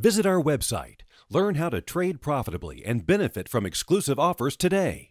Visit our website, learn how to trade profitably, and benefit from exclusive offers today.